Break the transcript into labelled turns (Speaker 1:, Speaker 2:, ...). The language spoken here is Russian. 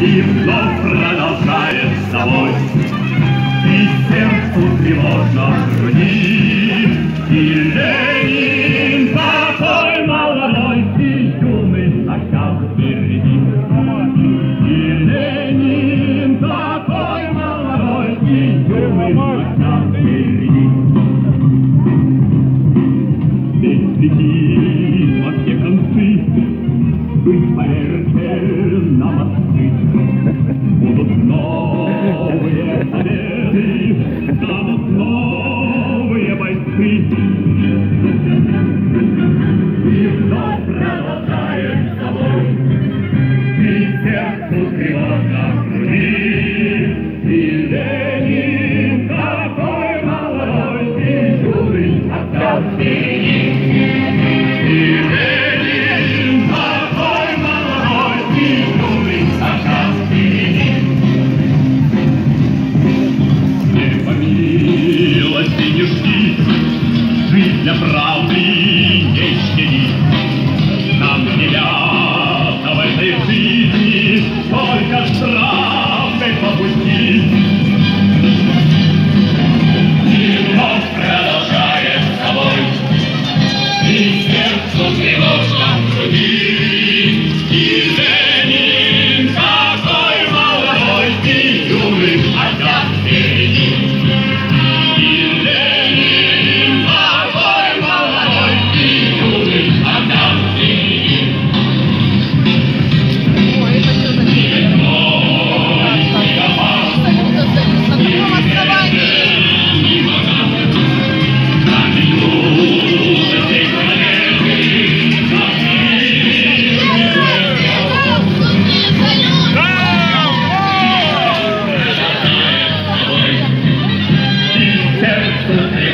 Speaker 1: И кто продолжает завой, И сердцу тревожно грудит, И Ленин такой молодой, И юный, а впереди. И Ленин такой молодой, И юный, а впереди. И вновь продолжается Thank you.